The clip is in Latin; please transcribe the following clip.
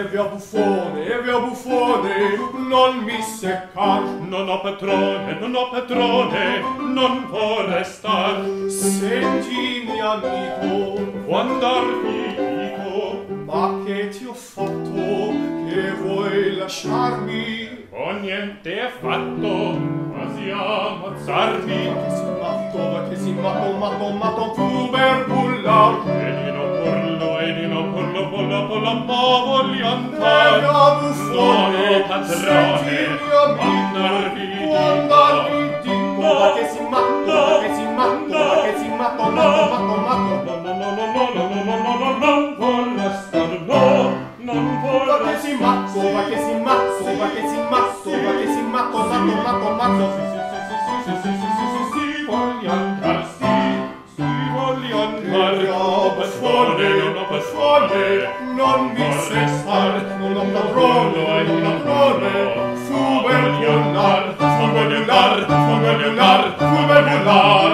e via buffone, e via buffone, non mi seccar. Non ho patrone, non ho patrone, non può restar. Sentimi, amico, quando vi dico, ma che ti ho fatto, che vuoi lasciarmi? Oh, niente è fatto, quasi ammazzarmi. Che si matto, che si matto, matto, matto, tu per bullar. orientale sono patrone mandar vidi mandar vidi coda che si matto che si matto che si matto matto matto matto no no no no no no no no non vorrà star no non vorrà che si matto ma che si matto ma che si matto va che si matto matto matto matto sì sì sì sì sì sì ion robes folle, robes folle, non mi sestar, non am labrone, non labrone, fuber ionar, fuber ionar, fuber ionar, fuber ionar,